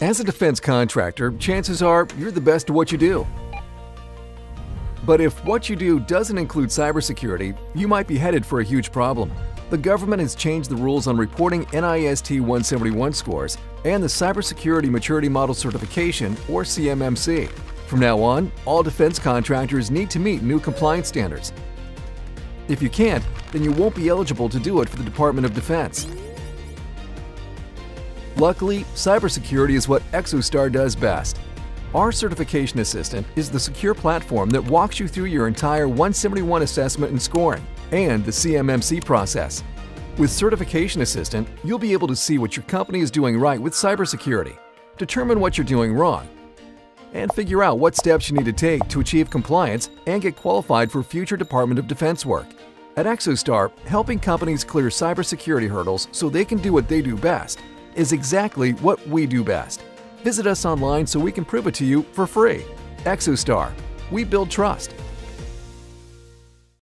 As a defense contractor, chances are you're the best at what you do. But if what you do doesn't include cybersecurity, you might be headed for a huge problem. The government has changed the rules on reporting NIST 171 scores and the Cybersecurity Maturity Model Certification, or CMMC. From now on, all defense contractors need to meet new compliance standards. If you can't, then you won't be eligible to do it for the Department of Defense. Luckily, cybersecurity is what Exostar does best. Our certification assistant is the secure platform that walks you through your entire 171 assessment and scoring and the CMMC process. With Certification Assistant, you'll be able to see what your company is doing right with cybersecurity, determine what you're doing wrong, and figure out what steps you need to take to achieve compliance and get qualified for future Department of Defense work. At Exostar, helping companies clear cybersecurity hurdles so they can do what they do best is exactly what we do best. Visit us online so we can prove it to you for free. Exostar. We build trust.